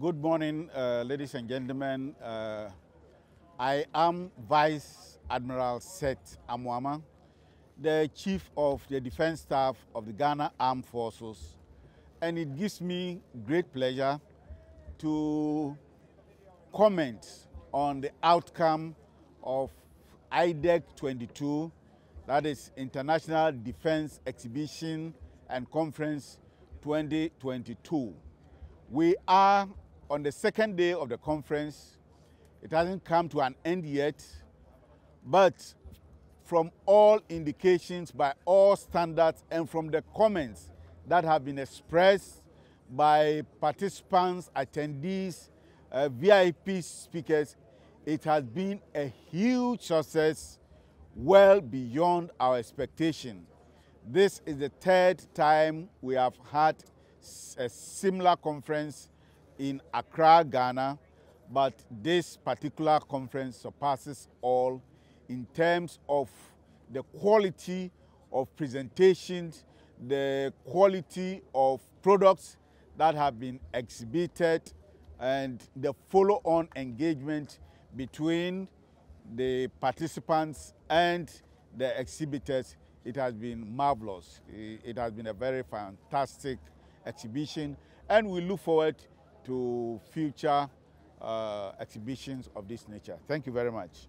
Good morning, uh, ladies and gentlemen. Uh, I am Vice Admiral Seth Amoama, the Chief of the Defense Staff of the Ghana Armed Forces, and it gives me great pleasure to comment on the outcome of IDEC 22, that is International Defense Exhibition and Conference 2022. We are on the second day of the conference. It hasn't come to an end yet, but from all indications, by all standards, and from the comments that have been expressed by participants, attendees, uh, VIP speakers, it has been a huge success, well beyond our expectation. This is the third time we have had a similar conference in Accra, Ghana, but this particular conference surpasses all in terms of the quality of presentations, the quality of products that have been exhibited, and the follow-on engagement between the participants and the exhibitors. It has been marvelous. It has been a very fantastic exhibition, and we look forward to future uh, exhibitions of this nature. Thank you very much.